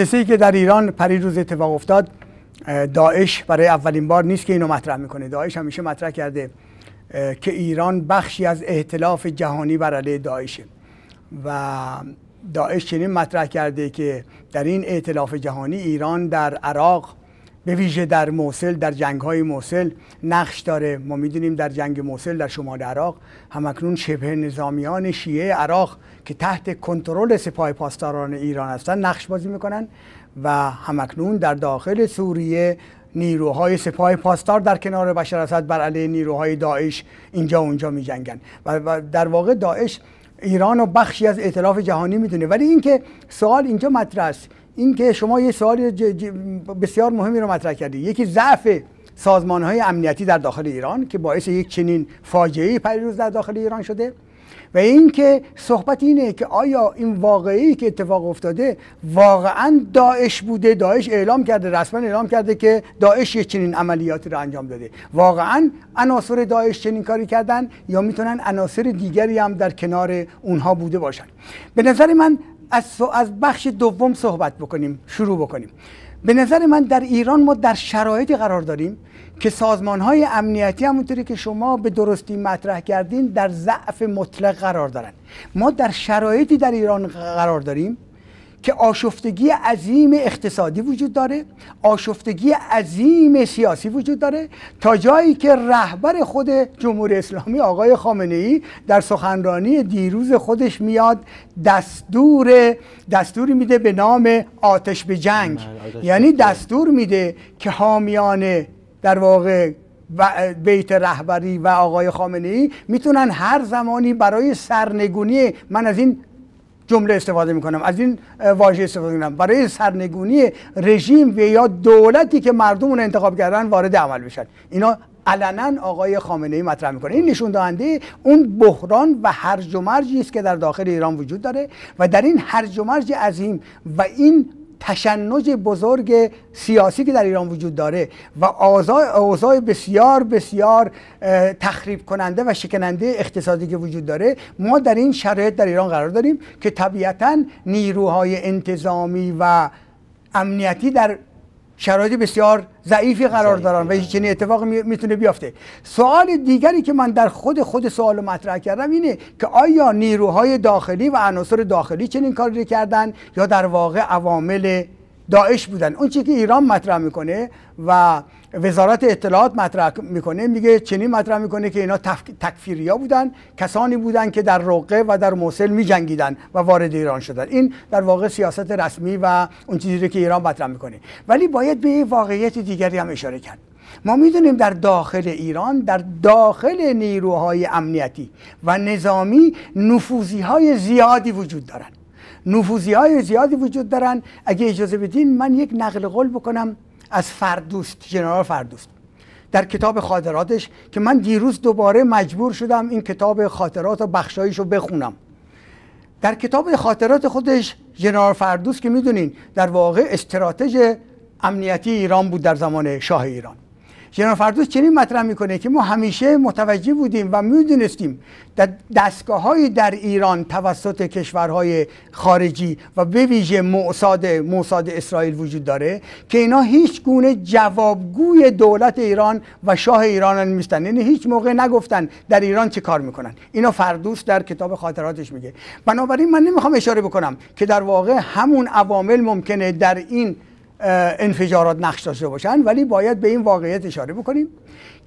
کسی که در ایران پریروز اتفاق افتاد داعش برای اولین بار نیست که اینو مطرح می‌کنه. داعش همیشه مطرح کرده که ایران بخشی از ائتلاف جهانی بر علیه داعشه. و داعش چنین مطرح کرده که در این ائتلاف جهانی ایران در عراق به ویژه در موصل در جنگ های موصل نقش داره. ما می‌دونیم در جنگ موصل در شمال عراق همکنون شبه نظامیان شیعه عراق که تحت کنترل سپاه پاسداران ایران هستند نقش بازی می‌کنن و همکنون در داخل سوریه نیروهای سپاه پاسدار در کنار بشار اسد بر علیه نیروهای داعش اینجا اونجا می جنگن و در واقع داعش ایران و بخشی از ائتلاف جهانی می‌دونه. ولی اینکه سوال اینجا مطرح است. اینکه شما یه سوال بسیار مهمی رو مطرح کردید یکی ضعف سازمان های امنیتی در داخل ایران که باعث یک چنین فاجعه پریروز در داخل ایران شده و اینکه صحبت اینه که آیا این واقعی که اتفاق افتاده واقعا داعش بوده؟ داعش اعلام کرده رسما اعلام کرده که داعش یک چنین عملیاتی رو انجام داده. واقعا عناصر داعش چنین کاری کردن یا می‌تونن عناصر دیگری هم در کنار اونها بوده باشن؟ به نظر من از, از بخش دوم صحبت بکنیم شروع بکنیم. به نظر من در ایران ما در شرایطی قرار داریم که سازمان های امنیتی همونطوری که شما به درستی مطرح کردین در ضعف مطلق قرار دارن. ما در شرایطی در ایران قرار داریم که آشفتگی عظیم اقتصادی وجود داره آشفتگی عظیم سیاسی وجود داره تا جایی که رهبر خود جمهوری اسلامی آقای خامنه ای در سخنرانی دیروز خودش میاد دستور دستوری میده به نام آتش به جنگ. بله، یعنی دستور میده که حامیان در واقع بیت رهبری و آقای خامنه ای می‌تونن هر زمانی برای سرنگونی من از این جمله استفاده می‌کنم. از این واژه استفاده می‌کنم. برای سرنگونی رژیم و یا دولتی که مردم اون انتخاب کردن وارد عمل بشن. اینا علنا آقای خامنه ای مطرح می‌کنه. این نشون دهنده اون بحران و هرج و مرجی است که در داخل ایران وجود داره و در این هرج و مرج عظیم و این تشنج بزرگ سیاسی که در ایران وجود داره و اوضاع بسیار بسیار تخریب کننده و شکننده اقتصادی که وجود داره ما در این شرایط در ایران قرار داریم که طبیعتا نیروهای انتظامی و امنیتی در شرایط بسیار ضعیفی قرار دارن و هیچ چنین اتفاق می‌تونه بیافته. سوال دیگری که من در خود خود سوال مطرح کردم اینه که آیا نیروهای داخلی و عناصر داخلی چنین کاری کردن یا در واقع عوامل داعش بودن. اون چی که ایران مطرح می‌کنه و وزارت اطلاعات مطرح می‌کنه میگه چنین مطرح می‌کنه که اینا تکفیریا بودن کسانی بودن که در رقه و در موصل میجنگیدن و وارد ایران شدن. این در واقع سیاست رسمی و اون چیزی که ایران مطرح می‌کنه. ولی باید به واقعیت دیگری هم اشاره کرد. ما می‌دونیم در داخل ایران در داخل نیروهای امنیتی و نظامی نفوذی های زیادی وجود دارن. نفوذی های زیادی وجود دارن. اگه اجازه بدین من یک نقل قول بکنم از فردوست جنرال فردوست. در کتاب خاطراتش که من دیروز دوباره مجبور شدم این کتاب خاطرات و بخشایش رو بخونم. در کتاب خاطرات خودش جنرال فردوست که می‌دونین در واقع استراتژ امنیتی ایران بود در زمان شاه ایران. جنرال فردوس چنین مطرح می‌کنه که ما همیشه متوجه بودیم و می‌دونستیم در دستگاه های در ایران توسط کشورهای خارجی و به ویژه موساد موساد اسرائیل وجود داره که اینا هیچ گونه جوابگوی دولت ایران و شاه ایران نیستن. یعنی هیچ موقع نگفتن در ایران چه کار می‌کنن. اینا فردوس در کتاب خاطراتش میگه. بنابراین من نمی‌خوام اشاره بکنم که در واقع همون عوامل ممکنه در این انفجارات نقش داشته باشن ولی باید به این واقعیت اشاره بکنیم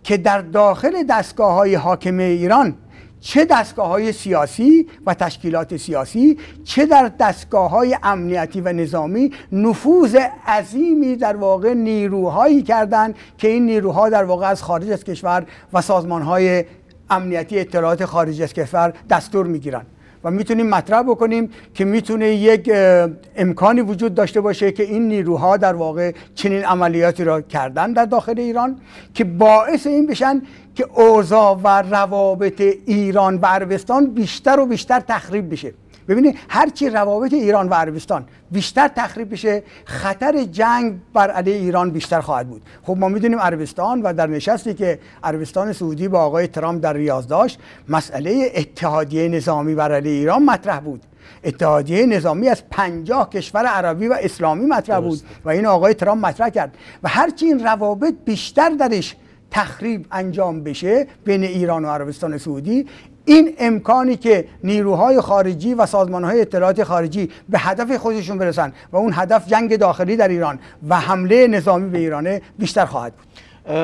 که در داخل دستگاه های حاکمه ایران چه دستگاه های سیاسی و تشکیلات سیاسی چه در دستگاه های امنیتی و نظامی نفوذ عظیمی در واقع نیروهایی کردند که این نیروها در واقع از خارج از کشور و سازمان های امنیتی اطلاعات خارج از کشور دستور می‌گیرند. و می‌تونیم مطرح بکنیم که می‌تونه یک امکانی وجود داشته باشه که این نیروها در واقع چنین عملیاتی را کردن در داخل ایران که باعث این بشن که اوضاع و روابط ایران و عربستان بیشتر و بیشتر تخریب بشه. ببینید هرچی روابط ایران و عربستان بیشتر تخریب بشه خطر جنگ بر علیه ایران بیشتر خواهد بود. خب ما می‌دونیم عربستان و در نشستی که عربستان سعودی با آقای ترامپ در ریاض داشت مسئله اتحادیه نظامی بر علیه ایران مطرح بود. اتحادیه نظامی از پنجاه کشور عربی و اسلامی مطرح بود و این آقای ترامپ مطرح کرد. و هرچی این روابط بیشتر درش تخریب انجام بشه بین ایران و عربستان سعودی این امکانی که نیروهای خارجی و سازمانهای اطلاعات خارجی به هدف خودشون برسن و اون هدف جنگ داخلی در ایران و حمله نظامی به ایرانه بیشتر خواهد بود.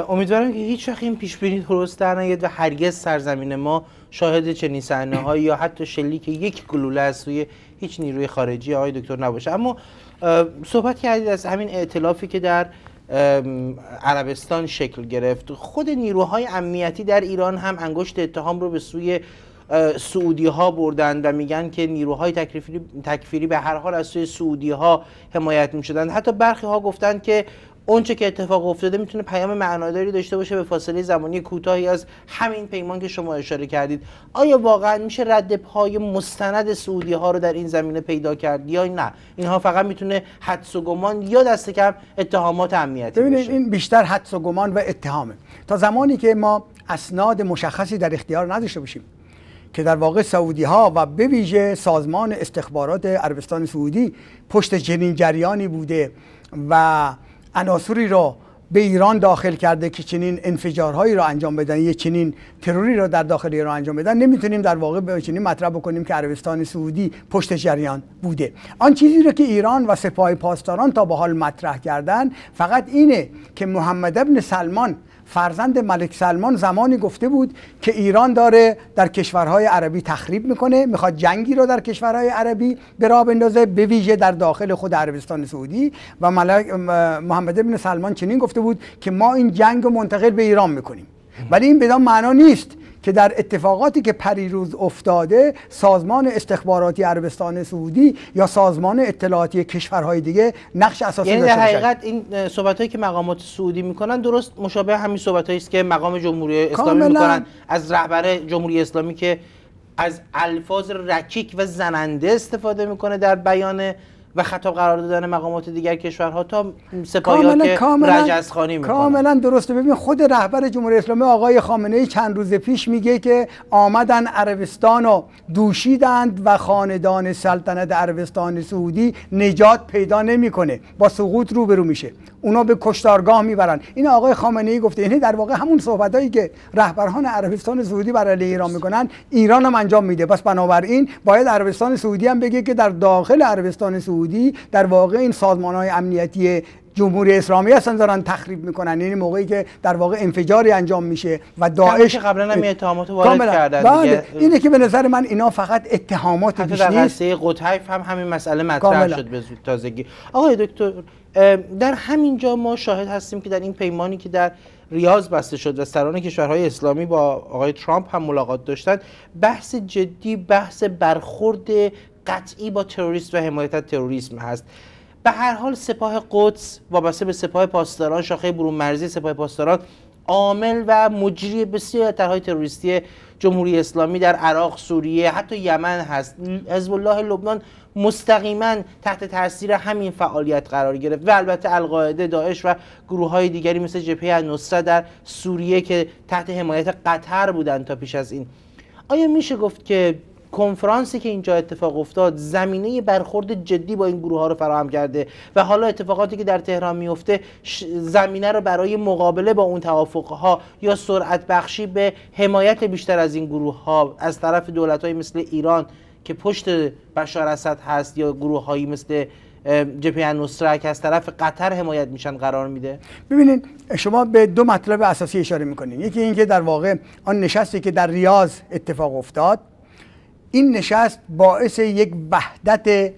امیدوارم که هیچ وقت این پیش بینی درست در نیاد و هرگز سرزمین ما شاهد چنین صحنه یا حتی شلیک یک گلوله از سوی هیچ نیروی خارجی آقای دکتر نباشه. اما صحبت کردید از همین ائتلافی که در عربستان شکل گرفت. خود نیروهای امنیتی در ایران هم انگشت اتهام رو به سوی سعودی ها بردن و میگن که نیروهای تکفیری, به هر حال از سوی سعودی ها حمایت می شدن حتی برخی ها گفتن که اونچه که اتفاق افتاده می‌تونه پیام معناداری داشته باشه به فاصله زمانی کوتاهی از همین پیمان که شما اشاره کردید. آیا واقعا میشه رد پای مستند سعودی ها رو در این زمینه پیدا کرد یا نه؟ اینها فقط می‌تونه حدس و گمان یا دست کم اتهامات امنیتی ببینید این بیشتر حدس و گمان و اتهامه. تا زمانی که ما اسناد مشخصی در اختیار نداشته باشیم که در واقع سعودی ها و به ویژه سازمان استخبارات عربستان سعودی پشت چنین جریانی بوده و عناصری را به ایران داخل کرده که چنین انفجارهایی را انجام بدن یه چنین تروری را در داخل ایران انجام بدن نمی‌تونیم در واقع به چنین مطرح بکنیم که عربستان سعودی پشت جریان بوده. آن چیزی را که ایران و سپاه پاسداران تا به حال مطرح کردن فقط اینه که محمد ابن سلمان فرزند ملک سلمان زمانی گفته بود که ایران داره در کشورهای عربی تخریب می‌کنه می‌خواد جنگی رو در کشورهای عربی به راه بندازه به ویژه در داخل خود عربستان سعودی. و ملک محمد ابن سلمان چنین گفته بود که ما این جنگ رو منتقل به ایران می‌کنیم. ولی این بدان معنا نیست که در اتفاقاتی که پریروز افتاده سازمان استخباراتی عربستان سعودی یا سازمان اطلاعاتی کشورهای دیگه نقش اساسی یعنی در حقیقت این صحبت که مقامات سعودی می‌کنن درست مشابه همین صحبت است که مقام جمهوری اسلامی می‌کنن. از رهبر جمهوری اسلامی که از الفاظ رکیک و زننده استفاده می‌کنه در بیان و خطاب قرار دادن مقامات دیگر کشورها تا سپاهیان که رجزخانی می‌کنن. کاملا درسته. ببین خود رهبر جمهوری اسلامی آقای خامنه ای چند روز پیش میگه که آمدن عربستان و دوشیدند و خاندان سلطنت عربستان سعودی نجات پیدا نمی‌کنه. با سقوط روبرو میشه. اونا به کشتارگاه می‌برن. این آقای خامنه ای گفته یعنی در واقع همون صحبتایی که رهبران عربستان سعودی برای ایران می‌کنن ایران هم انجام میده. پس بنابراین باید عربستان سعودی هم بگه که در داخل عربستان سعودی در واقع این سازمان های امنیتی جمهوری اسلامی هستن دارن تخریب می‌کنن. یعنی موقعی که در واقع انفجاری انجام میشه و داعش قبلا هم اتهامات وارد کردن بله. اینه که به نظر من اینا فقط اتهامات بیش در قصه قطیف هم همین مسئله مطرح شد به زود تازگی. آقای دکتر در همین جا ما شاهد هستیم که در این پیمانی که در ریاض بسته شد و سران کشورهای اسلامی با آقای ترامپ هم ملاقات داشتند بحث جدی بحث برخورد قطعی با تروریست و حمایت از تروریسم هست. به هر حال سپاه قدس وابسته به سپاه پاسداران شاخه برون مرزی سپاه پاسداران عامل و مجری بسیار طرحهای تروریستی جمهوری اسلامی در عراق، سوریه، حتی یمن هست. حزب الله لبنان مستقیما تحت تاثیر همین فعالیت قرار گرفت و البته القاعده، داعش و گروه های دیگری مثل جبهه نصرت در سوریه که تحت حمایت قطر بودند تا پیش از این. آیا میشه گفت که کنفرانسی که اینجا اتفاق افتاد زمینه برخورد جدی با این گروه ها رو فراهم کرده و حالا اتفاقاتی که در تهران میفته زمینه رو برای مقابله با اون توافق ها یا سرعت بخشی به حمایت بیشتر از این گروه ها از طرف دولت های مثل ایران که پشت بشار اسد هست یا گروه هایی مثل جبهه نصره که از طرف قطر حمایت میشن قرار میده؟ ببینید شما به دو مطلب اساسی اشاره می‌کنید. یکی اینکه در واقع آن نشستی که در ریاض اتفاق افتاد. این نشست باعث یک وحدت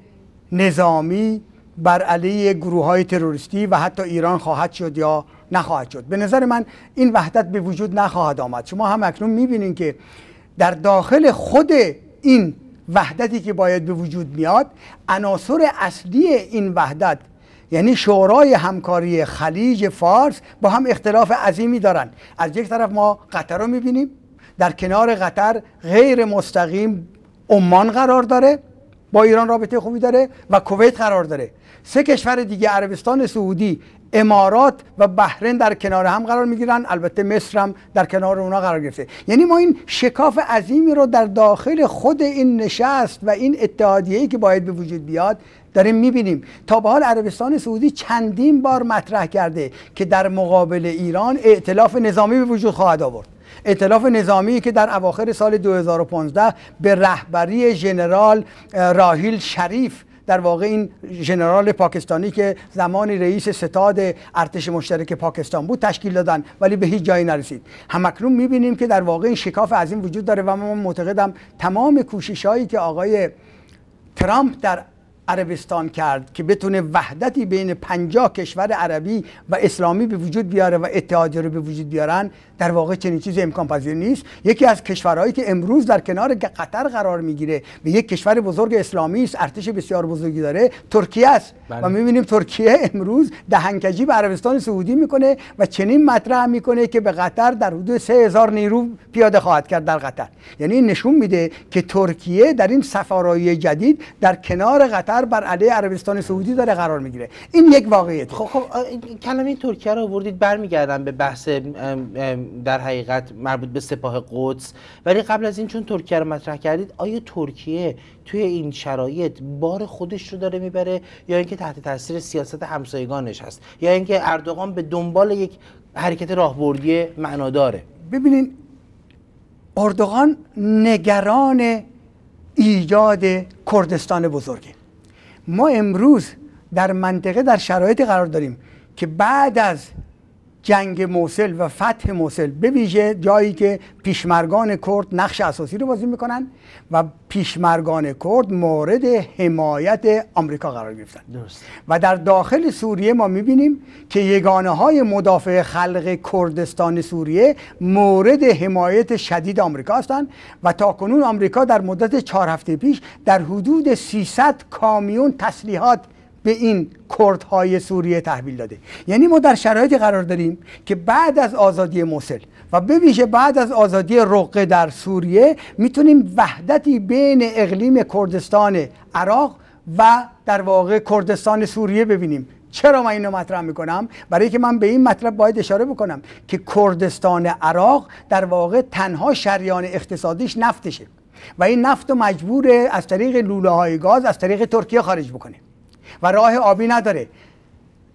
نظامی بر علیه گروه های تروریستی و حتی ایران خواهد شد یا نخواهد شد. به نظر من این وحدت به وجود نخواهد آمد. شما هم اکنون می‌بینید که در داخل خود این وحدتی که باید به وجود میاد عناصر اصلی این وحدت یعنی شورای همکاری خلیج فارس با هم اختلاف عظیمی دارند از یک طرف ما قطر رو می‌بینیم در کنار قطر غیر مستقیم عمان قرار داره با ایران رابطه خوبی داره و کویت قرار داره. سه کشور دیگه عربستان سعودی امارات و بحرین در کنار هم قرار می‌گیرن. البته مصر هم در کنار اونا قرار گرفته. یعنی ما این شکاف عظیمی رو در داخل خود این نشست و این اتحادیه‌ای که باید به وجود بیاد داریم می‌بینیم. تا به حال عربستان سعودی چندین بار مطرح کرده که در مقابل ایران ائتلاف نظامی به وجود خواهد آورد. ائتلاف نظامی که در اواخر سال 2015 به رهبری ژنرال راهیل شریف در واقع این ژنرال پاکستانی که زمانی رئیس ستاد ارتش مشترک پاکستان بود تشکیل دادن ولی به هیچ جایی نرسید. همکنون می‌بینیم که در واقع این شکاف عظیم وجود داره و من معتقدم تمام کوشش هایی که آقای ترامپ در عربستان کرد که بتونه وحدتی بین پنجاه کشور عربی و اسلامی به وجود بیاره و اتحادی رو به وجود بیارن در واقع چنین چیزی امکان پذیر نیست. یکی از کشورهایی که امروز در کنار قطر قرار می‌گیره و یک کشور بزرگ اسلامی است ارتش بسیار بزرگی داره ترکیه است. بله. و می‌بینیم ترکیه امروز دهنکجی به عربستان سعودی می‌کنه و چنین مطرح می‌کنه که به قطر در حدود 3000 نیرو پیاده خواهد کرد در قطر. یعنی نشون میده که ترکیه در این سفارایی جدید در کنار قطر بر علیه عربستان سعودی داره قرار می‌گیره. این یک واقعیت خب خب کلمه ترکیه رو آوردید برمیگردم به بحث در حقیقت مربوط به سپاه قدس. ولی قبل از این چون ترکیه رو مطرح کردید آیا ترکیه توی این شرایط بار خودش رو داره می‌بره یا اینکه تحت تاثیر سیاست همسایگانش هست؟ یا اینکه اردوغان به دنبال یک حرکت راهبردی معناداره؟ ببینین اردوغان نگران ایجاد کردستان بزرگه. ما امروز در منطقه در شرایطی قرار داریم که بعد از جنگ موسل و فتح موسل به ویژه جایی که پیشمرگان کرد نقش اساسی رو بازی می‌کنن و پیشمرگان کرد مورد حمایت آمریکا قرار گرفتن. و در داخل سوریه ما می‌بینیم که یگانه های مدافع خلق کردستان سوریه مورد حمایت شدید آمریکا هستند و تا کنون آمریکا در مدت چهار هفته پیش در حدود 300 کامیون تسلیحات به این کردهای سوریه تحویل داده. یعنی ما در شرایطی قرار داریم که بعد از آزادی موسل و به ویژه بعد از آزادی رقه در سوریه می‌تونیم وحدتی بین اقلیم کردستان عراق و در واقع کردستان سوریه ببینیم. چرا من اینو مطرح می‌کنم؟ برای که من به این مطلب باید اشاره بکنم که کردستان عراق در واقع تنها شریان اقتصادیش نفتشه و این نفت مجبور از طریق لوله های گاز از طریق ترکیه خارج بکنه. و راه آبی نداره.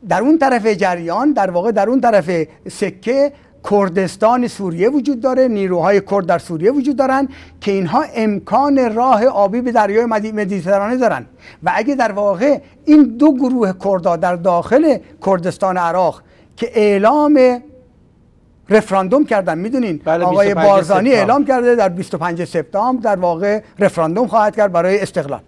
در اون طرف جریان در واقع در اون طرف سکه کردستان سوریه وجود داره. نیروهای کرد در سوریه وجود دارن که اینها امکان راه آبی به دریای مدیترانه دارن. و اگه در واقع این دو گروه کردها در داخل کردستان عراق که اعلام رفراندوم کردن می‌دونین؟ بله آقای بارزانی اعلام کرده در 25 سپتامبر در واقع رفراندوم خواهد کرد برای استقلال.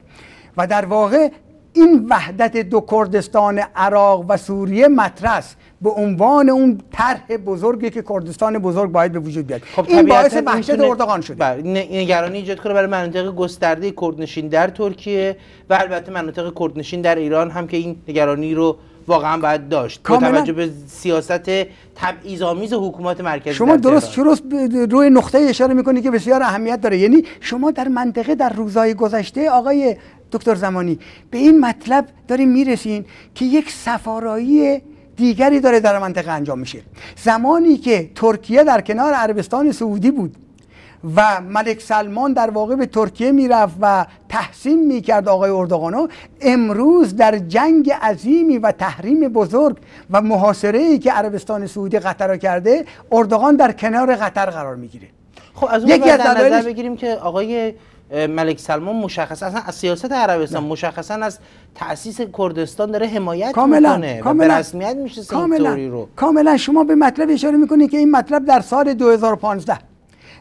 و در واقع این وحدت دو کردستان عراق و سوریه مطرح به عنوان اون طرح بزرگی که کردستان بزرگ باید به وجود بیاد. خب این باعث وحشت اردوغان شده. بله نگرانی ایجاد کنه برای مناطق گسترده کردنشین در ترکیه و البته مناطق کردنشین در ایران هم که این نگرانی رو واقعا باید داشت با توجه به سیاست تبعیض‌آمیز حکومت مرکزی شما درست درست روی نقطه اشاره می‌کنید که بسیار اهمیت داره. یعنی شما در منطقه در روزهای گذشته آقای دکتر زمانی به این مطلب داریم می‌رسین که یک سفارایی دیگری داره در منطقه انجام میشه. زمانی که ترکیه در کنار عربستان سعودی بود و ملک سلمان در واقع به ترکیه می‌رفت و تحسین می‌کرد آقای اردوغانو امروز در جنگ عظیمی و تحریم بزرگ و محاصره ای که عربستان سعودی قطر کرده اردوغان در کنار قطر قرار می‌گیره. خب از اون یکی از نظر بگیریم که آقای ملک سلمان مشخصا اصلا از سیاست عربستان مشخصا از تاسیس کردستان داره حمایت کاملا می‌کنه کاملا به رسمیت میشه کاملا رو. کاملا. شما به مطلب اشاره می‌کنید که این مطلب در سال 2015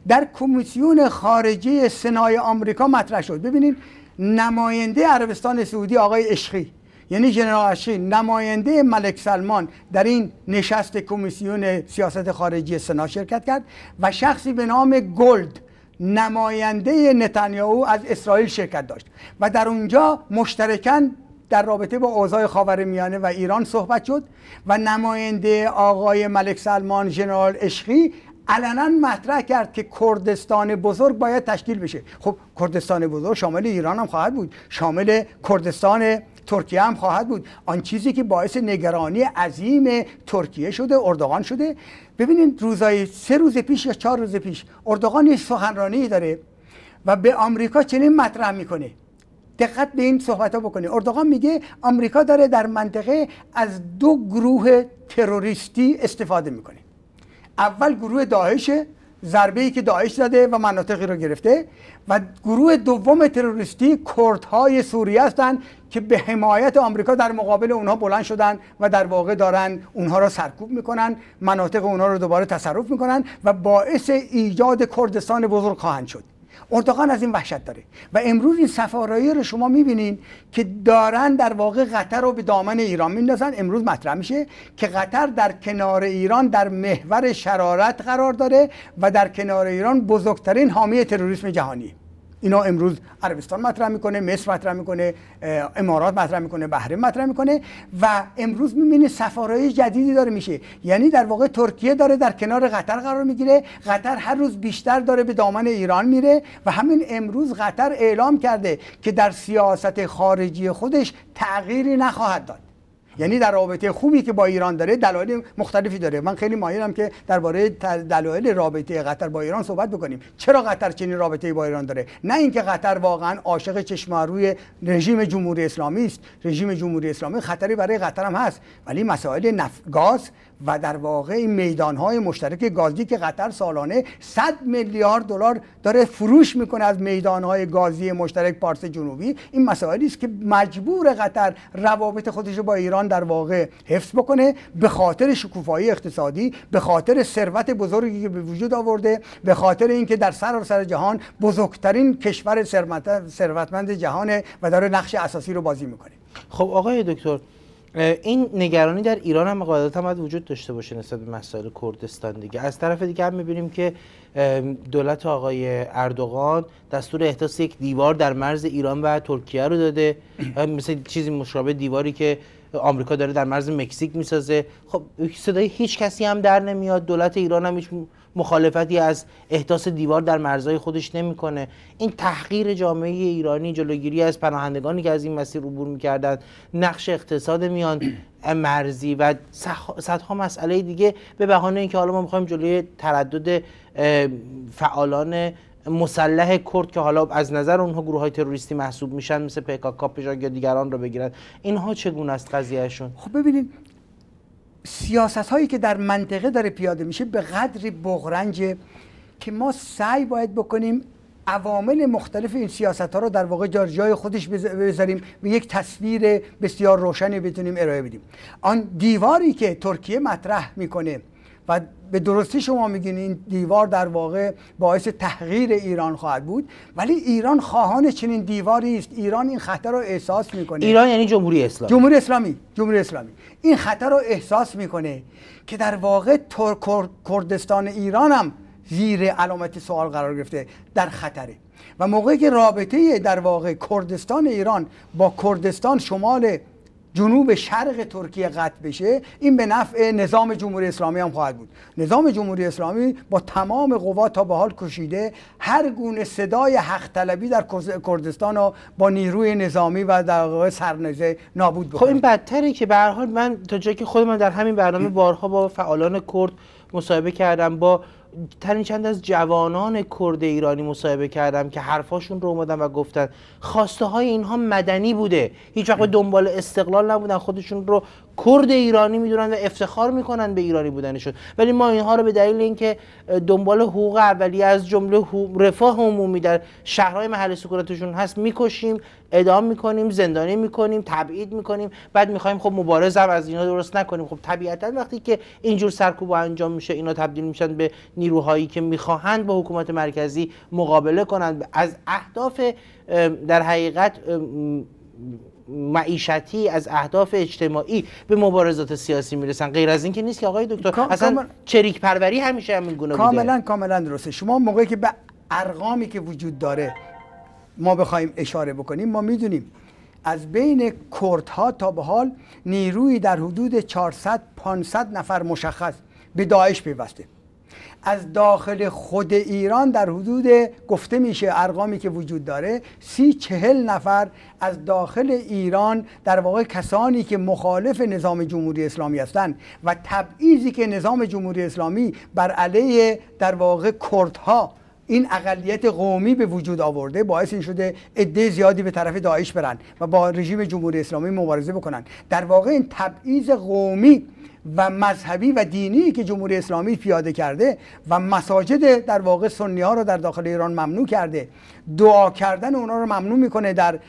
در کمیسیون خارجی سنای آمریکا مطرح شد. ببینید نماینده عربستان سعودی آقای عشقی یعنی جنرال عشقی نماینده ملک سلمان در این نشست کمیسیون سیاست خارجی سنا شرکت کرد و شخصی به نام گلد نماینده نتانیاهو از اسرائیل شرکت داشت و در اونجا مشترکاً در رابطه با اوضاع میانه و ایران صحبت شد و نماینده آقای ملک سلمان ژنرال عشقی علنا مطرح کرد که کردستان بزرگ باید تشکیل بشه. خب کردستان بزرگ شامل ایران هم خواهد بود. شامل کردستان ترکیه هم خواهد بود. آن چیزی که باعث نگرانی عظیم ترکیه شده اردوغان شده. ببینید روزای سه روز پیش یا چهار روز پیش اردوغان یه سخنرانی داره و به آمریکا چنین مطرح می‌کنه. دقت به این صحبت ها بکنید اردوغان میگه آمریکا داره در منطقه از دو گروه تروریستی استفاده می‌کنه. اول گروه داعش ضربه ای که داعش زده و مناطقی رو گرفته و گروه دوم تروریستی کردهای سوریه هستند که به حمایت آمریکا در مقابل اونها بلند شدن و در واقع دارن اونها رو سرکوب می‌کنن مناطق اونها رو دوباره تصرف می‌کنن و باعث ایجاد کردستان بزرگ خواهند شد. اردوغان از این وحشت داره. و امروز این سفارایی رو شما می‌بینین که دارن در واقع قطر رو به دامن ایران میندازن. امروز مطرح میشه که قطر در کنار ایران در محور شرارت قرار داره و در کنار ایران بزرگترین حامی تروریسم جهانی. اینا امروز عربستان مطرح می‌کنه مصر مطرح می‌کنه امارات مطرح می‌کنه بحرین مطرح می‌کنه و امروز می‌بینه سفارهای جدیدی داره میشه. یعنی در واقع ترکیه داره در کنار قطر قرار می‌گیره. قطر هر روز بیشتر داره به دامن ایران میره و همین امروز قطر اعلام کرده که در سیاست خارجی خودش تغییری نخواهد داد. یعنی در رابطه خوبی که با ایران داره دلایل مختلفی داره. من خیلی مایلم که درباره دلایل رابطه قطر با ایران صحبت بکنیم. چرا قطر چنین رابطه با ایران داره؟ نه اینکه قطر واقعا عاشق چشم روی رژیم جمهوری اسلامی است. رژیم جمهوری اسلامی خطری برای قطر هم هست. ولی مسائل نفت گاز و در واقع این میدانهای مشترک گازی که قطر سالانه 100 میلیارد دلار داره فروش می‌کنه از میدانهای گازی مشترک پارس جنوبی این مسائلی است که مجبور قطر روابط خودش با ایران در واقع حفظ بکنه به خاطر شکوفایی اقتصادی به خاطر ثروت بزرگی که به وجود آورده به خاطر اینکه در سراسر سر جهان بزرگترین کشور ثروتمند جهانه و داره نقش اساسی رو بازی می‌کنه. خب آقای دکتر این نگرانی در ایران هم قاعدتا باید وجود داشته باشه نسبت به مسائل کردستان دیگه. از طرف دیگه هم می‌بینیم که دولت آقای اردوغان دستور احداث یک دیوار در مرز ایران و ترکیه رو داده. مثل چیزی مشابه دیواری که آمریکا داره در مرز مکزیک می‌سازه. خب صدای هیچ کسی هم در نمیاد. دولت ایران هم هیچ مخالفتی از احداث دیوار در مرزهای خودش نمی‌کنه. این تحقیر جامعه ایرانی جلوگیری از پناهندگانی که از این مسیر عبور می‌کردن نقش اقتصاد میان مرزی و صدها مسئله دیگه. به بهانه اینکه حالا ما می‌خوایم جلوی تردد فعالان مسلح کرد که حالا از نظر اونها گروه های تروریستی محسوب میشن مثل پکاکا یا دیگران رو بگیرن. اینها چگونه است قضیهشون؟ خب ببینید سیاست هایی که در منطقه داره پیاده میشه به قدری بغرنجه که ما سعی باید بکنیم عوامل مختلف این سیاست ها رو در واقع جای جای خودش بذاریم به یک تصویر بسیار روشنی بتونیم ارائه بدیم. آن دیواری که ترکیه مطرح می‌کنه و به درستی شما میگین این دیوار در واقع باعث تحقیر ایران خواهد بود ولی ایران خواهان چنین دیواری است. ایران این خطر رو احساس می‌کنه. ایران یعنی جمهوری اسلامی. جمهوری اسلامی جمهوری اسلامی. این خطر رو احساس می‌کنه که در واقع کردستان ایران هم زیر علامت سوال قرار گرفته در خطره. و موقعی که رابطه در واقع کردستان ایران با کردستان شمال جنوب شرق ترکیه قطع بشه این به نفع نظام جمهوری اسلامی هم خواهد بود. نظام جمهوری اسلامی با تمام قوا تا به حال کشیده هر گونه صدای حق طلبی در کردستان رو با نیروی نظامی و در واقع سرنزه نابود بکنه خب این بدتره که به هر حال من تا جایی که خودم در همین برنامه بارها با فعالان کرد مصاحبه کردم با ترین چند از جوانان کرد ایرانی مصاحبه کردم که حرفاشون رو اومدن و گفتن. خواسته های اینها مدنی بوده. هیچ وقت دنبال استقلال نبودن. خودشون رو کرد ایرانی می‌دونن و افتخار می‌کنن به ایرانی بودنشون. ولی ما اینها رو به دلیل اینکه دنبال حقوق اولیه از جمله رفاه عمومی در شهرهای محل سکونتشون هست می‌کشیم اعدام می‌کنیم زندانی می‌کنیم تبعید می‌کنیم. بعد می‌خوایم خب مبارزه هم از اینا درست نکنیم. خب طبیعتا وقتی که اینجور سرکوب انجام میشه اینا تبدیل میشن به نیروهایی که می‌خواهند با حکومت مرکزی مقابله کنند. از اهداف در حقیقت معیشتی از اهداف اجتماعی به مبارزات سیاسی می‌رسن. غیر از این که نیست که آقای دکتر اصلا چریک پروری همیشه همین گونه بوده کاملا کاملا درسته. شما موقعی که به ارقامی که وجود داره ما بخوایم اشاره بکنیم ما می‌دونیم از بین کردها تا به حال نیروی در حدود 400 500 نفر مشخص به داعش پیوسته. از داخل خود ایران در حدود گفته میشه ارقامی که وجود داره سی چهل نفر از داخل ایران در واقع کسانی که مخالف نظام جمهوری اسلامی هستند و تبعیضی که نظام جمهوری اسلامی بر علیه در واقع کردها این اقلیت قومی به وجود آورده باعث این شده عده زیادی به طرف داعش برن و با رژیم جمهوری اسلامی مبارزه بکنن. در واقع این تبعیض قومی و مذهبی و دینی که جمهوری اسلامی پیاده کرده و مساجد در واقع سنی ها رو در داخل ایران ممنوع کرده دعا کردن اونا رو ممنوع می‌کنه در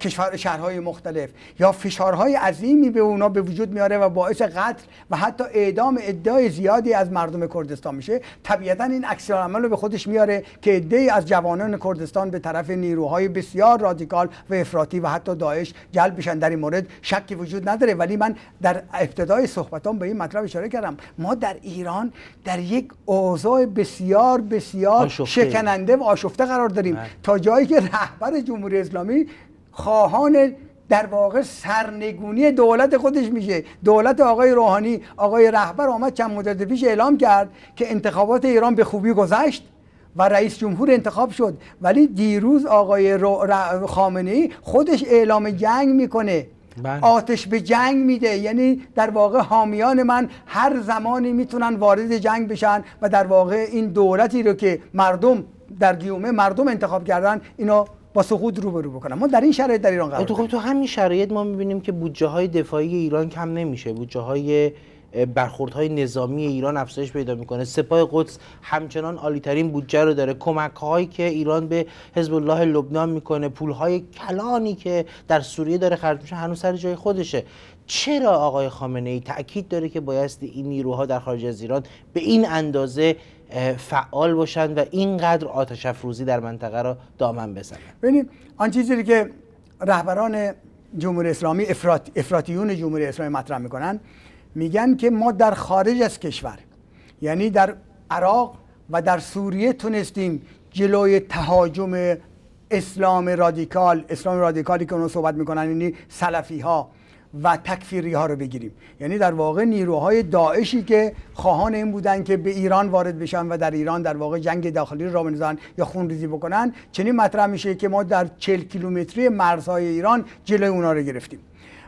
کشور شهرهای مختلف. یا فشارهای عظیمی به اونا به وجود میاره و باعث قتل و حتی اعدام ادعای زیادی از مردم کردستان میشه. طبیعتا این عکس عمل رو به خودش میاره که ادعی از جوانان کردستان به طرف نیروهای بسیار رادیکال و افراطی و حتی داعش جلب بشن در این مورد شکی وجود نداره. ولی من در ابتدای صحبتام به این مطلب اشاره کردم. ما در ایران در یک اوضاع بسیار بسیار شکننده و آشفته قرار داریم. تا جایی که رهبر جمهوری اسلامی خواهان در واقع سرنگونی دولت خودش میشه. دولت آقای روحانی آقای رهبر آمد چند مدت پیش اعلام کرد که انتخابات ایران به خوبی گذشت و رئیس جمهور انتخاب شد. ولی دیروز آقای خامنه ای خودش اعلام جنگ می‌کنه. بله. آتش به جنگ میده. یعنی در واقع حامیان من هر زمانی می‌تونن وارد جنگ بشن و در واقع این دولتی رو که مردم در گیومه مردم انتخاب کردن اینو با سقوط روبرو بکنن. ما در این شرایط در ایران قرار تو خب تو همین شرایط ما می‌بینیم که بودجه های دفاعی ایران کم نمیشه. بودجه های برخوردهای نظامی ایران افزایش پیدا می‌کنه. سپاه قدس همچنان عالیترین بودجه رو داره. کمک هایی که ایران به حزب الله لبنان می‌کنه پول های کلانی که در سوریه داره خرج میشه هنوز سر جای خودشه. چرا آقای خامنه ای تاکید داره که بایستی این نیروها در خارج از ایران به این اندازه فعال باشند و اینقدر آتش افروزی در منطقه را دامن بزنند. ببینید آن چیزی که رهبران جمهوری اسلامی افراد، افراطیون جمهوری اسلامی مطرح می‌کنن میگن که ما در خارج از کشور یعنی در عراق و در سوریه تونستیم جلوی تهاجم اسلام رادیکال اسلام رادیکالی که اونو صحبت می‌کنن یعنی سلفی ها و تکفیری ها رو بگیریم. یعنی در واقع نیروهای داعشی که خواهان این بودن که به ایران وارد بشن و در ایران در واقع جنگ داخلی را یا خونریزی بکنن چنین مطرح میشه که ما در 40 کیلومتری مرزهای ایران جلوی اونا رو گرفتیم.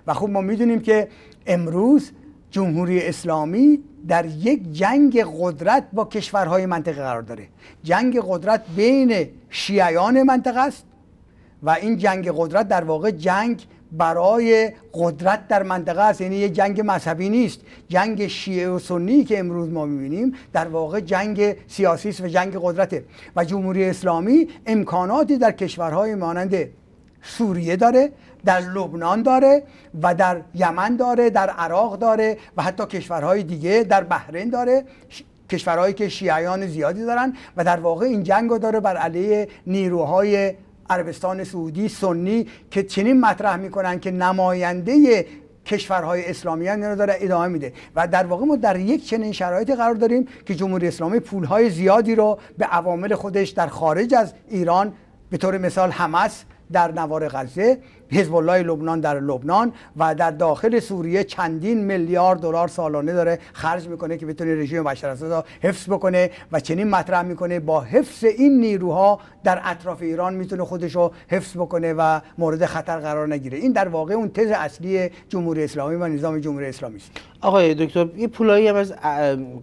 و خب ما می‌دونیم که امروز جمهوری اسلامی در یک جنگ قدرت با کشورهای منطقه قرار داره. جنگ قدرت بین شیعیان منطقه است و این جنگ قدرت در واقع جنگ برای قدرت در منطقه است. یعنی یه جنگ مذهبی نیست. جنگ شیعه و سنی که امروز ما می‌بینیم در واقع جنگ سیاسی است و جنگ قدرته. و جمهوری اسلامی امکاناتی در کشورهای مانند سوریه داره در لبنان داره و در یمن داره در عراق داره و حتی کشورهای دیگه در بحرین داره. کشورهایی که شیعیان زیادی دارن و در واقع این جنگ داره بر علیه نیروهای عربستان سعودی سنی که چنین مطرح می‌کنن که نماینده کشورهای اسلامی رو داره ادامه میده. و در واقع ما در یک چنین شرایطی قرار داریم که جمهوری اسلامی پولهای زیادی رو به عوامل خودش در خارج از ایران به طور مثال حماس در نوار غزه حزب الله لبنان در لبنان و در داخل سوریه چندین میلیارد دلار سالانه داره خرج می‌کنه که بتونه رژیم بشار اسد حفظ بکنه و چنین مطرح می‌کنه با حفظ این نیروها در اطراف ایران می‌تونه خودش رو حفظ بکنه و مورد خطر قرار نگیره. این در واقع اون تز اصلی جمهوری اسلامی و نظام جمهوری اسلامی است. آقای دکتر یه پولایی هم از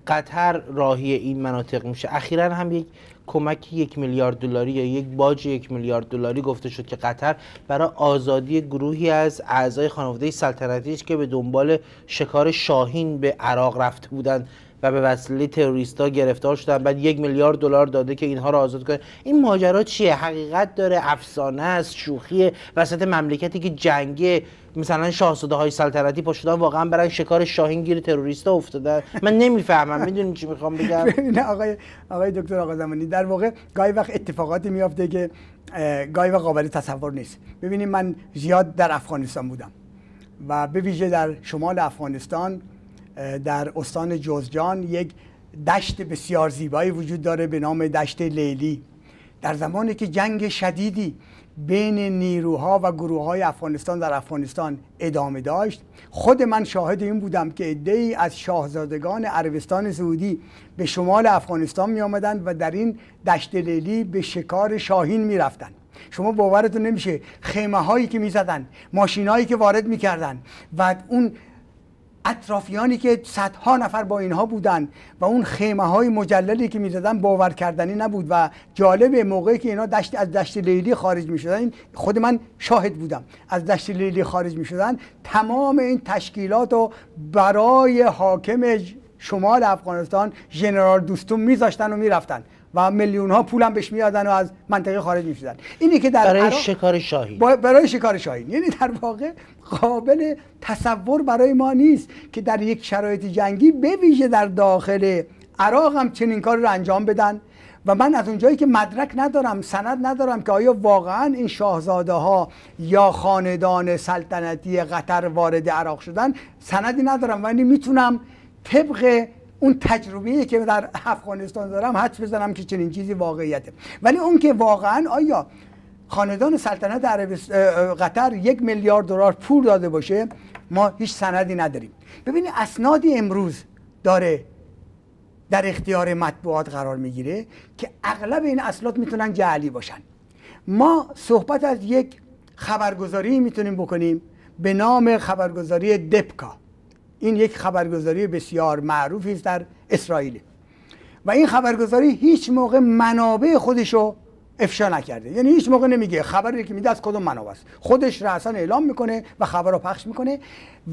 قطر راهی این مناطق میشه. اخیرا هم یک کمک یک میلیارد دلاری یا یک باج یک میلیارد دلاری گفته شد که قطر برای آزادی گروهی از اعضای خانواده سلطنتی که به دنبال شکار شاهین به عراق رفته بودند و به وسیله تروریستا گرفتار شدن. بعد یک میلیارد دلار داده که اینها رو آزاد کنه. این ماجرا چیه؟ حقیقت داره افسانه است شوخی وسط مملکتی که جنگه. مثلا شاهزاده های سلطنتی پا شدن واقعا برای شکار شاهین گیر تروریستا افتادن. من نمی‌فهمم. می‌دونی چی می‌خوام بگم؟ نه آقای آقای دکتر آقا زمانی در واقع گاهی وقت اتفاقاتی میافته که گاهی وقت قابل تصور نیست. ببینید من زیاد در افغانستان بودم و به ویژه در شمال افغانستان در استان جوزجان یک دشت بسیار زیبایی وجود داره به نام دشت لیلی در زمانی که جنگ شدیدی بین نیروها و گروه های افغانستان در افغانستان ادامه داشت خود من شاهد این بودم که ای از شاهزادگان عربستان سعودی به شمال افغانستان می آمدند و در این دشت لیلی به شکار شاهین می رفتن. شما باورتون نمیشه خیمه هایی که می زدن ماشین هایی که وارد می کردن و اون اطرافیانی که صدها نفر با اینها بودن و اون خیمه های مجللی که می‌زدن باور کردنی نبود و جالب موقعی که اینا دشت از دشت لیلی خارج می شدن خود من شاهد بودم. از دشت لیلی خارج می شدن تمام این تشکیلات رو برای حاکم شمال افغانستان ژنرال دوستون میذاشتن و می‌رفتن. و میلیون ها پولم بهش میادن و از منطقه خارج می‌شدن. اینی که در برای شکار شاهی. برای شکار شاهی. یعنی در واقع قابل تصور برای ما نیست که در یک شرایط جنگی به در داخل عراق هم چنین کار رو انجام بدن. و من از اونجایی که مدرک ندارم سند ندارم که آیا واقعا این شاهزاده ها یا خاندان سلطنتی قطر وارد عراق شدن سندی ندارم. ولی می‌تونم طبق اون تجربه که در افغانستان دارم حد بزنم که چنین چیزی واقعیته. ولی اون که واقعا آیا خاندان سلطنت قطر یک میلیارد دلار پول داده باشه؟ ما هیچ سندی نداریم. ببینید اسنادی امروز داره در اختیار مطبوعات قرار می‌گیره که اغلب این اسناد می‌تونن جعلی باشن. ما صحبت از یک خبرگزاری می‌تونیم بکنیم به نام خبرگزاری دپکا این یک خبرگزاری بسیار معروفی است در اسرائیل. و این خبرگزاری هیچ موقع منابع خودشو افشا نکرده. یعنی هیچ موقع نمیگه. خبری که میده از کدوم منابع است. خودش رأسا اعلام می‌کنه و خبر رو پخش می‌کنه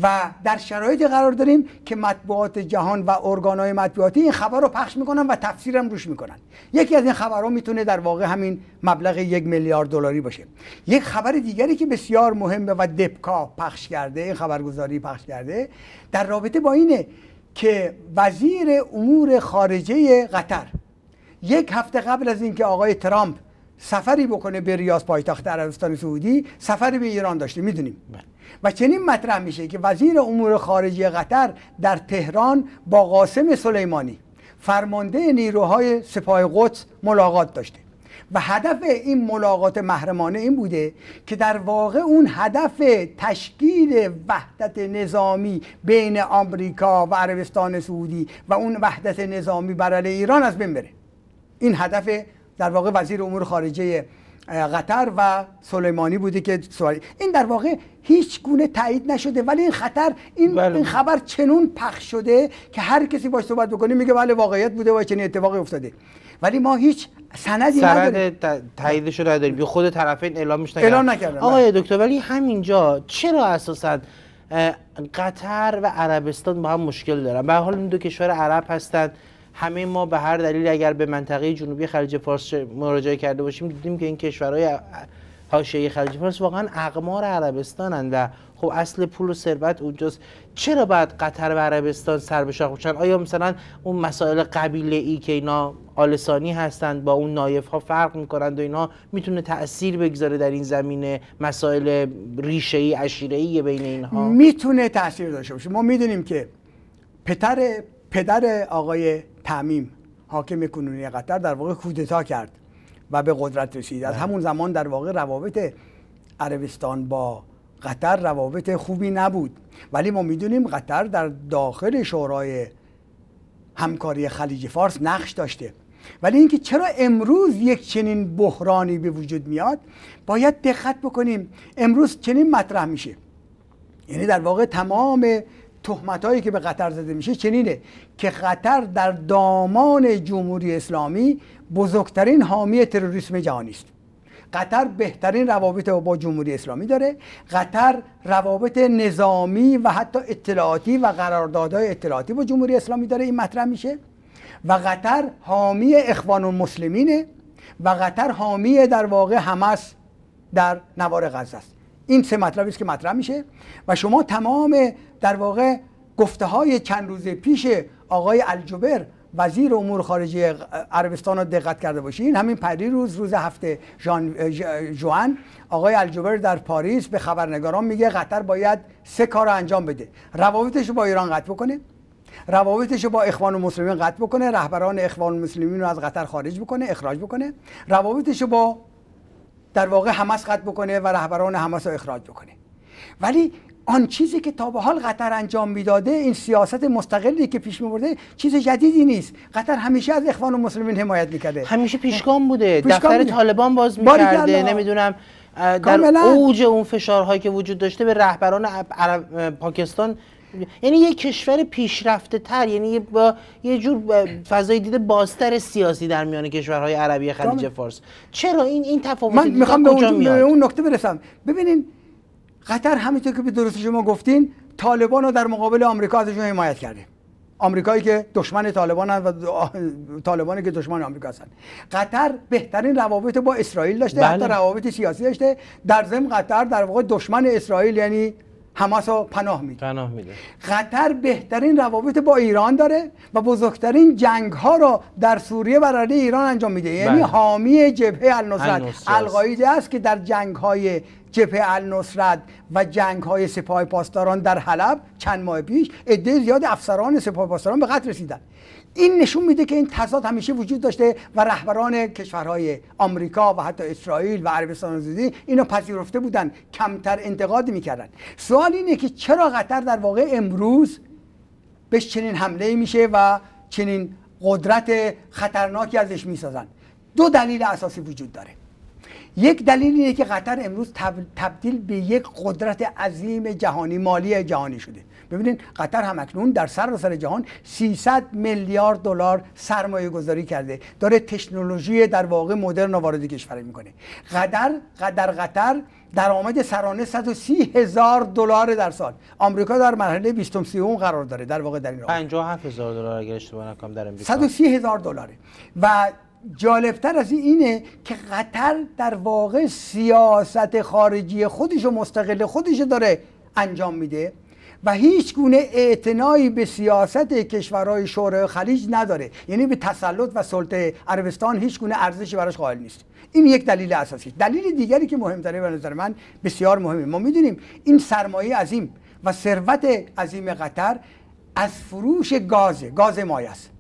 و در شرایطی قرار داریم که مطبوعات جهان و ارگانهای مطبوعاتی این خبر رو پخش می‌کنن و تفسیرم روش می‌کنن. یکی از این خبرها می‌تونه در واقع همین مبلغ یک میلیارد دلاری باشه. یک خبر دیگری که بسیار مهمه و دپکا پخش کرده این خبرگزاری پخش کرده در رابطه با اینه که وزیر امور خارجه قطر یک هفته قبل از اینکه آقای ترامپ سفری بکنه به ریاض پایتخت عربستان سعودی سفری به ایران داشته می‌دونیم. بله. و چنین مطرح میشه که وزیر امور خارجه قطر در تهران با قاسم سلیمانی فرمانده نیروهای سپاه قدس ملاقات داشته. و هدف این ملاقات محرمانه این بوده که در واقع اون هدف تشکیل وحدت نظامی بین آمریکا و عربستان سعودی و اون وحدت نظامی برای ایران از بین بره. این هدف در واقع وزیر امور خارجه قطر و سلیمانی بوده که سوالی. این در واقع هیچ گونه تایید نشده ولی این خطر این, بله. این خبر چنون پخش شده که هر کسی باش صحبت بکنه میگه بله واقعیت بوده و چنین اتفاقی افتاده. ولی ما هیچ سندی نداریم. تایید شده نداریم. خود طرفین اعلام میشن اعلام نکردن آقای بله. دکتر ولی همینجا چرا اساسا قطر و عربستان با هم مشکل دارن؟ به حال این دو کشور عرب هستند همه ما به هر دلیل اگر به منطقه جنوبی خلیج فارس مراجعه کرده باشیم دیدیم که این کشورهای حاشیه خلیج فارس واقعا اقمار عربستانند و خب اصل پول و ثروت اونجاست. چرا باید قطر و عربستان سر به آیا مثلا اون مسائل قبیله ای که اینا آلسانی هستند با اون نایف ها فرق می‌کنند و اینا می‌تونه تاثیر بگذاره در این زمینه مسائل ریشه ای عشیره ای بین اینها؟ می‌تونه تاثیر داشته باشه. ما می‌دونیم که پتر پدر آقای تعمیم حاکم کنونی قطر در واقع کودتا کرد و به قدرت رسید. از بله. همون زمان در واقع روابط عربستان با قطر روابط خوبی نبود. ولی ما می‌دونیم قطر در داخل شورای همکاری خلیج فارس نقش داشته. ولی اینکه چرا امروز یک چنین بحرانی به وجود میاد باید دقت بکنیم. امروز چنین مطرح میشه. یعنی در واقع تمام تهمت هایی که به قطر زده میشه چنینه که قطر در دامان جمهوری اسلامی بزرگترین حامی تروریسم جهانی است. قطر بهترین روابط با جمهوری اسلامی داره. قطر روابط نظامی و حتی اطلاعاتی و قراردادهای اطلاعاتی با جمهوری اسلامی داره این مطرح میشه. و قطر حامی اخوان المسلمینه و قطر حامی در واقع حماس در نوار غزه است. این سه مطلبی است که مطرح میشه. و شما تمام در واقع گفته های چند روز پیش آقای الجبر وزیر امور خارجه عربستان رو دقت کرده باشین همین پری روز روز هفته جوان آقای الجبر در پاریس به خبرنگاران میگه قطر باید سه کار انجام بده. روابطش رو با ایران قطع بکنه روابطش رو با اخوان المسلمین قطع بکنه رهبران اخوان المسلمین رو از قطر خارج بکنه اخراج بکنه روابطش رو با در واقع حماس قطع بکنه و رهبران حماس رو اخراج بکنه. ولی آن چیزی که تا به حال قطر انجام می‌داده این سیاست مستقلی که پیش میبرده چیز جدیدی نیست. قطر همیشه از اخوان و مسلمین حمایت می‌کرده. همیشه پیشگام بوده. دفتر طالبان باز می‌کرده. نمی‌دونم در اوج اون فشارهایی که وجود داشته به رهبران پاکستان یعنی یه کشور پیشرفته تر یعنی با یه جور فضای دیده بازتر سیاسی در میان کشورهای عربی خلیج فارس. چرا این این تفاوت من می‌خوام به اون نکته برسم. ببینین قطر همینطور که به درست شما گفتین طالبان رو در مقابل آمریکا ازشون حمایت کرده. آمریکایی که دشمن طالبان و طالبانی که دشمن آمریکا هستند قطر بهترین روابط با اسرائیل داشته بله. حتی روابط سیاسی داشته. در ضمن قطر در واقع دشمن اسرائیل یعنی حماس رو پناه میده. پناه میده. قطر بهترین روابط با ایران داره و بزرگترین جنگ ها رو در سوریه برای ایران انجام میده. یعنی بله. حامی جبهه النصرت القاعده است که در جنگ های جبهه النصرت و جنگ های سپاه پاسداران در حلب چند ماه پیش عده زیاد افسران سپاه پاسداران به قتل رسیدن. این نشون میده که این تضاد همیشه وجود داشته و رهبران کشورهای آمریکا و حتی اسرائیل و عربستان سعودی اینو پذیرفته بودن کمتر انتقاد می‌کردن. سوال اینه که چرا قطر در واقع امروز بهش چنین حمله میشه و چنین قدرت خطرناکی ازش می‌سازن؟ دو دلیل اساسی وجود داره. یک دلیل اینه که قطر امروز تبدیل به یک قدرت عظیم جهانی مالی جهانی شده. ببینید قطر هم اکنون در سراسر جهان 300 میلیارد دلار سرمایه گذاری کرده. داره تکنولوژی در واقع مدرن وارد کشور می‌کنه. قطر قدر قطر درآمد سرانه 130 هزار دلار در سال. آمریکا در مرحله 20 30 قرار داره در واقع در این 57 هزار دلار اگر اشتباه نکنم در امریکا. 130 هزار دلاره. و جالبتر از این اینه که قطر در واقع سیاست خارجی خودش و مستقل خودش داره انجام میده و هیچ گونه اعتنایی به سیاست کشورهای شورای خلیج نداره. یعنی به تسلط و سلطه عربستان هیچ گونه ارزشی براش قائل نیست. این یک دلیل اساسی دلیل دیگری که مهمتره به نظر من بسیار مهمه. ما می‌دونیم این سرمایه عظیم و ثروت عظیم قطر از فروش گاز گاز مایه است.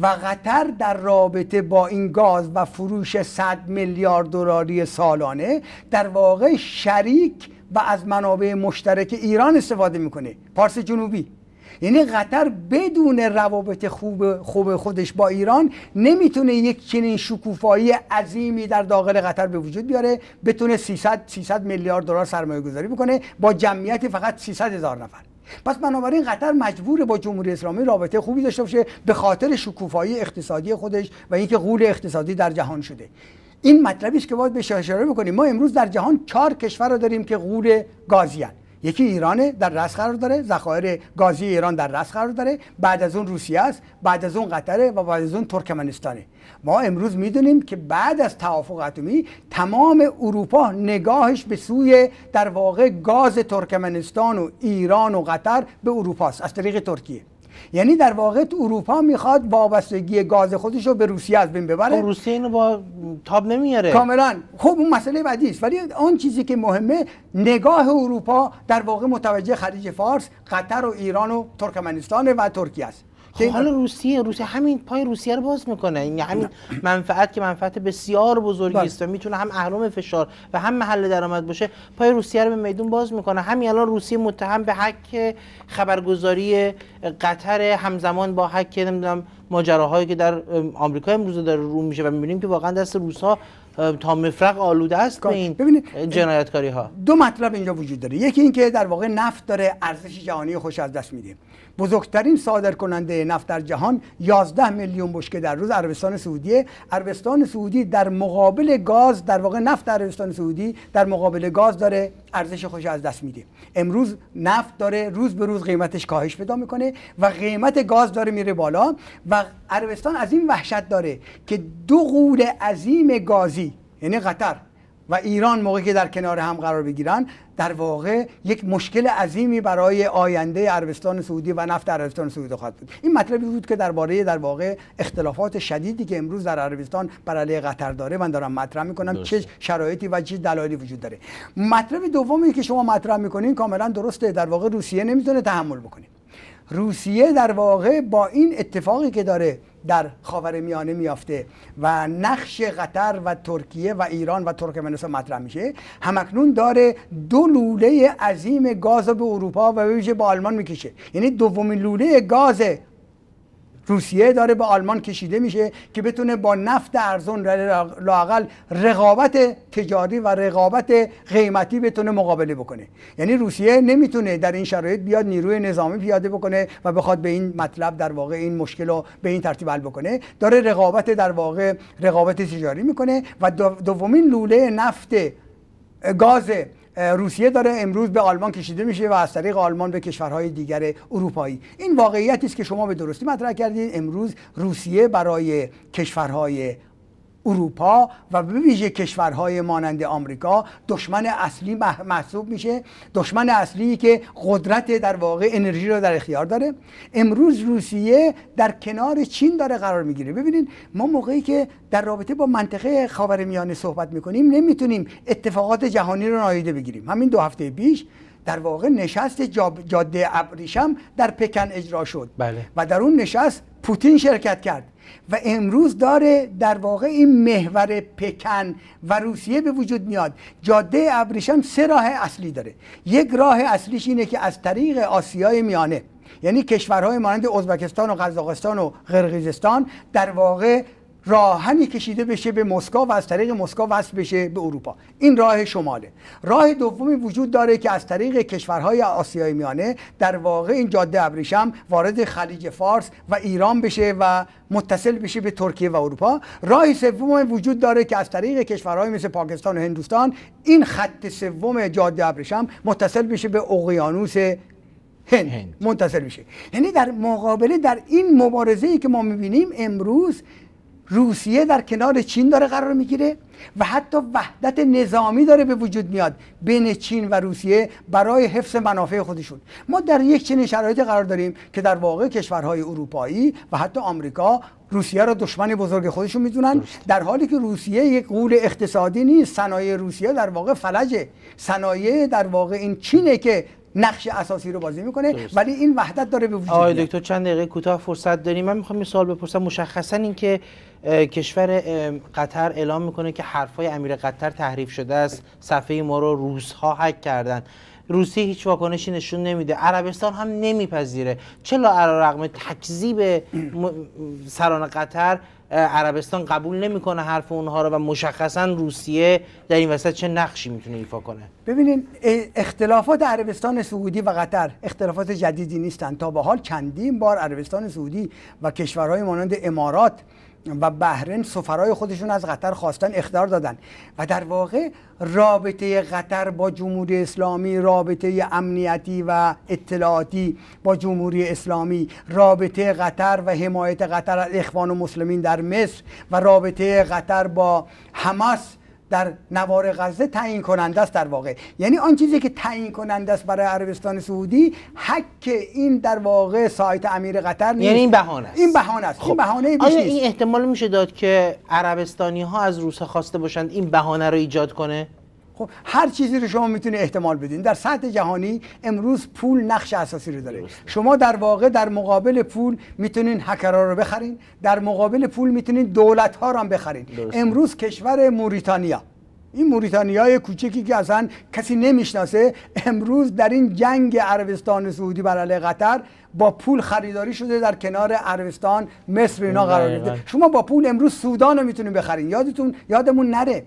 و قطر در رابطه با این گاز و فروش 100 میلیارد دلاری سالانه در واقع شریک و از منابع مشترک ایران استفاده می‌کنه. پارس جنوبی. یعنی قطر بدون روابط خوب خوب خودش با ایران نمی‌تونه یک چنین شکوفایی عظیمی در داخل قطر به وجود بیاره بتونه 300 300 میلیارد دلار سرمایه گذاری بکنه با جمعیت فقط 300 هزار نفر. پس بنابراین قطر مجبور با جمهوری اسلامی رابطه خوبی داشته باشه به خاطر شکوفایی اقتصادی خودش و اینکه غول اقتصادی در جهان شده. این مطلبی است که باید بهش اشاره بکنیم. ما امروز در جهان چهار کشور رو داریم که غول گازی یکی ایرانه در رس قرار داره ذخایر گازی ایران در رس قرار داره بعد از اون روسیه است بعد از اون قطره و بعد از اون ترکمنستانه. ما امروز می‌دونیم که بعد از توافق اتمی تمام اروپا نگاهش به سوی در واقع گاز ترکمنستان و ایران و قطر به اروپا است از طریق ترکیه. یعنی در واقع اروپا می‌خواد وابستگی گاز خودش رو به روسیه از بین ببره. خب روسیه اینو با تاب نمیاره. کاملا. خب اون مسئله بعدی است. ولی آن چیزی که مهمه نگاه اروپا در واقع متوجه خلیج فارس قطر و ایران و ترکمنستان و ترکیه است. خب حالا روسیه روسیه همین پای روسیه رو باز می‌کنه. این همین منفعت که منفعت بسیار بزرگی بله. است و می‌تونه هم اهرام فشار و هم محل درآمد باشه پای روسیه رو به میدون باز می‌کنه. همین الان روسیه متهم به حک خبرگزاری قطر همزمان با حک نمی‌دونم ماجراهایی که در آمریکا امروز داره رو میشه و می‌بینیم که واقعا دست روسا تا مفرق آلوده است به این جنایتکاری ها دو مطلب اینجا وجود داره. یکی اینکه در واقع نفت داره ارزش جهانی خوش از دست میده. بزرگترین صادر کننده نفت در جهان 11 میلیون بشکه در روز عربستان سعودی. عربستان سعودی در مقابل گاز در واقع نفت عربستان سعودی در مقابل گاز داره ارزش خوش از دست میده. امروز نفت داره روز به روز قیمتش کاهش پیدا می‌کنه و قیمت گاز داره میره بالا و عربستان از این وحشت داره که دو قول عظیم گازی یعنی قطر و ایران موقعی که در کنار هم قرار بگیرن در واقع یک مشکل عظیمی برای آینده عربستان سعودی و نفت عربستان سعودی خواهد بود. این مطلبی بود که درباره در واقع اختلافات شدیدی که امروز در عربستان بر علیه قطر داره. من دارم مطرح می‌کنم چه شرایطی و چه دلایلی وجود داره. مطلب دومی که شما مطرح می‌کنین کاملا درسته. در واقع روسیه نمی‌تونه تحمل بکنه. روسیه در واقع با این اتفاقی که داره در خاور میانه میافته و نقش قطر و ترکیه و ایران و ترکمنستان مطرح میشه همکنون داره دو لوله عظیم گاز به اروپا و ویژه به آلمان می‌کشه. یعنی دومین لوله گاز روسیه داره به آلمان کشیده میشه که بتونه با نفت ارزون لاقل رقابت تجاری و رقابت قیمتی بتونه مقابله بکنه. یعنی روسیه نمی‌تونه در این شرایط بیاد نیروی نظامی پیاده بکنه و بخواد به این مطلب در واقع این مشکل رو به این ترتیب حل بکنه. داره رقابت در واقع رقابت تجاری می‌کنه و دومین لوله نفت گاز روسیه داره امروز به آلمان کشیده میشه و از طریق آلمان به کشورهای دیگر اروپایی. این واقعیتی است که شما به درستی مطرح کردید. امروز روسیه برای کشورهای اروپا و به ویژه کشورهای مانند آمریکا دشمن اصلی محسوب میشه. دشمن اصلی که قدرت در واقع انرژی رو در اختیار داره. امروز روسیه در کنار چین داره قرار می‌گیره. ببینید ما موقعی که در رابطه با منطقه خاورمیانه صحبت می‌کنیم نمی‌تونیم اتفاقات جهانی رو نادیده بگیریم. همین دو هفته پیش در واقع نشست جاده ابریشم در پکن اجرا شد. بله. و در اون نشست پوتین شرکت کرد. و امروز داره در واقع این محور پکن و روسیه به وجود میاد. جاده ابریشم سه راه اصلی داره. یک راه اصلیش اینه که از طریق آسیای میانه یعنی کشورهای مانند ازبکستان و قزاقستان و قرقیزستان در واقع راهنی کشیده بشه به مسکو و از طریق مسکو وصل بشه به اروپا. این راه شماله. راه دومی وجود داره که از طریق کشورهای آسیای میانه در واقع این جاده ابریشم وارد خلیج فارس و ایران بشه و متصل بشه به ترکیه و اروپا. راه سوم وجود داره که از طریق کشورهای مثل پاکستان و هندوستان این خط سوم جاده ابریشم متصل بشه به اقیانوس هند, هند. منتصل میشه یعنی در مقابله در این مبارزه ای که ما می‌بینیم امروز روسیه در کنار چین داره قرار می‌گیره و حتی وحدت نظامی داره به وجود میاد بین چین و روسیه برای حفظ منافع خودشون. ما در یک چنین شرایطی قرار داریم که در واقع کشورهای اروپایی و حتی آمریکا روسیه را دشمن بزرگ خودشون می‌دونن. در حالی که روسیه یک قول اقتصادی نیست صنایع روسیه در واقع فلجه. صنایع در واقع این چینه که نقش اساسی رو بازی می‌کنه ولی این وحدت داره به وجود آقای دکتر چند دقیقه کوتاه فرصت داریم. من می‌خوام یه سوال بپرسم. مشخصا اینکه کشور قطر اعلام می‌کنه که حرفای امیر قطر تحریف شده است. صفحه ما رو روزها هک کردن. روسیه هیچ واکنشی نشون نمیده. عربستان هم نمیپذیره. چرا رغم تکذیب سران قطر عربستان قبول نمی‌کنه حرف اونها رو و مشخصا روسیه در این وسط چه نقشی می‌تونه ایفا کنه؟ ببینید اختلافات عربستان سعودی و قطر اختلافات جدیدی نیستند تا به حال چندین بار عربستان سعودی و کشورهای مانند امارات و بحرین سفرای خودشون از قطر خواستن اختار دادن. و در واقع رابطه قطر با جمهوری اسلامی رابطه امنیتی و اطلاعاتی با جمهوری اسلامی رابطه قطر و حمایت قطر از اخوان و مسلمین در مصر و رابطه قطر با حماس در نوار غزه تعیین کننده است در واقع. یعنی آن چیزی که تعیین کننده است برای عربستان سعودی حک این در واقع سایت امیر قطر نیست. یعنی این بهانه است. این بهانه است. خب. این بهانه آیا این احتمال میشه داد که عربستانی ها از روسا خواسته باشند این بهانه رو ایجاد کنه؟ خب هر چیزی رو شما می‌تونید احتمال بدین. در سطح جهانی امروز پول نقش اساسی رو داره. شما در واقع در مقابل پول می‌تونین هکرها رو بخرین. در مقابل پول می‌تونین دولت ها رو هم بخرین. امروز کشور موریتانیا. این موریتانیای کوچکی که اصلا کسی نمی‌شناسه امروز در این جنگ عربستان سعودی بر علیه قطر با پول خریداری شده در کنار عربستان مصر اینا قرار گرفته. شما با پول امروز سودان رو می‌تونید بخرین. یادتون یادمون نره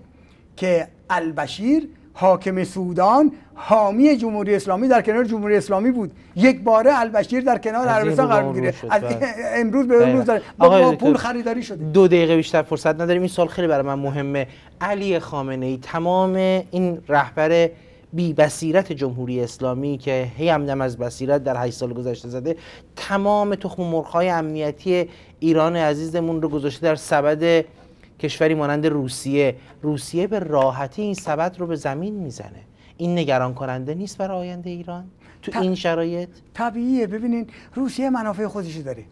که البشیر حاکم سودان حامی جمهوری اسلامی در کنار جمهوری اسلامی بود. یک باره البشیر در کنار عربستان قرار می‌گیره. از بله. امروز به امروز داره. با پول خریداری شده. دو دقیقه بیشتر فرصت نداریم. این سال خیلی برای من مهمه. علی خامنه ای تمام این رهبر بی بصیرت جمهوری اسلامی که هی همدم از بصیرت در 8 سال گذشته زده تمام تخم مرغ‌های امنیتی ایران عزیزمون رو گذاشته در سبد کشوری مانند روسیه. روسیه به راحتی این سبد رو به زمین می‌زنه. این نگران کننده نیست برای آینده ایران؟ تو این شرایط؟ طبیعیه. ببینین روسیه منافع خودشی داره.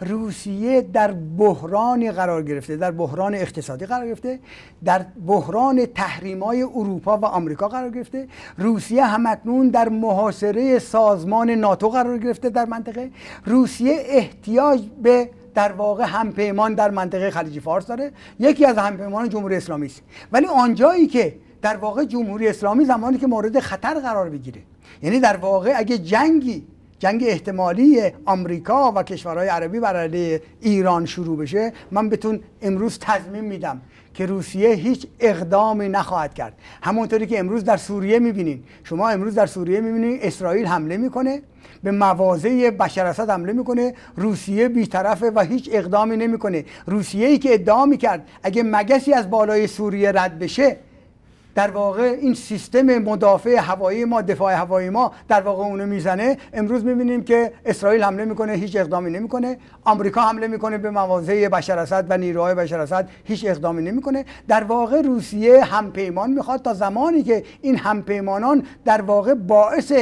روسیه در بحرانی قرار گرفته در بحران اقتصادی قرار گرفته در بحران تحریمای اروپا و آمریکا قرار گرفته. روسیه همکنون در محاصره سازمان ناتو قرار گرفته در منطقه. روسیه احتیاج به در واقع همپیمان در منطقه خلیج فارس داره. یکی از همپیمان جمهوری اسلامی است. ولی آنجایی که در واقع جمهوری اسلامی زمانی که مورد خطر قرار بگیره. یعنی در واقع اگه جنگی جنگ احتمالی آمریکا و کشورهای عربی بر علیه ایران شروع بشه من بهتون امروز تضمین میدم که روسیه هیچ اقدامی نخواهد کرد. همونطوری که امروز در سوریه می‌بینین. شما امروز در سوریه می‌بینید اسرائیل حمله می‌کنه. به مواضع بشر اسد حمله می‌کنه. روسیه بیطرفه و هیچ اقدامی نمی‌کنه. روسیه ای که ادعا می‌کرد اگه مگسی از بالای سوریه رد بشه در واقع این سیستم مدافع هوایی ما دفاع هوایی ما در واقع اونو می‌زنه. امروز می‌بینیم که اسرائیل حمله می‌کنه هیچ اقدامی نمی‌کنه. آمریکا حمله می‌کنه به مواضع بشر اسد و نیروهای بشر اسد هیچ اقدامی نمی‌کنه. در واقع روسیه همپیمان می‌خواد تا زمانی که این همپیمانان در واقع باعث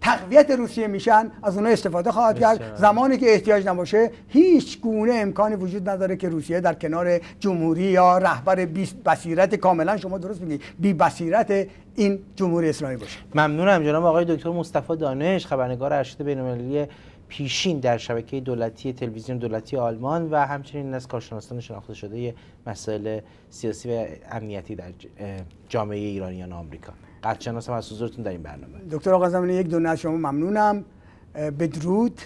تقویت روسیه میشن از اونها استفاده خواهد کرد. زمانی که احتیاج نباشه هیچ گونه امکانی وجود نداره که روسیه در کنار جمهوری یا رهبر بی بصیرت کاملا شما درست میگی بی بصیرت این جمهوری اسلامی باشه. ممنونم جناب آقای دکتر مصطفی دانش خبرنگار ارشد بین‌المللی پیشین در شبکه دولتی تلویزیون دولتی آلمان و همچنین از کارشناسان شناخته شده مسائل سیاسی و امنیتی در جامعه ایرانیان آمریکا. قدشناس هم از حضورتون در این برنامه. دکتر آقا زمینی یک دونه شما ممنونم. بدرود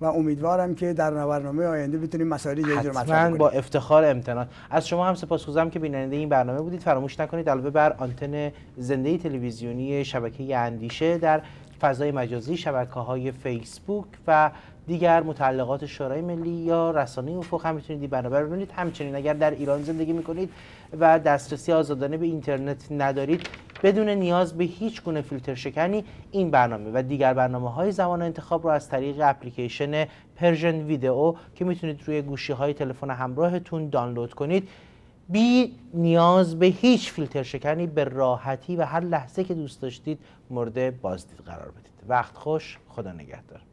و امیدوارم که در برنامه آینده بتونیم مسائل جدید رو مطرح کنیم. با افتخار امتنان از شما هم سپاسگزارم که بیننده این برنامه بودید. فراموش نکنید علاوه بر آنتن زنده تلویزیونی شبکه اندیشه در فضای مجازی شبکه های فیسبوک و دیگر متعلقات شورای ملی یا رسانه افق هم می‌تونید رو ببینید. همچنین اگر در ایران زندگی می‌کنید و دسترسی آزادانه به اینترنت ندارید بدون نیاز به هیچ گونه فیلتر شکنی این برنامه و دیگر برنامه های زمان انتخاب رو از طریق اپلیکیشن Persian Video که می‌تونید روی گوشی های تلفن همراهتون دانلود کنید بی نیاز به هیچ فیلتر شکنی به راحتی و هر لحظه که دوست داشتید مورد بازدید قرار بدید. وقت خوش خدا نگهدار.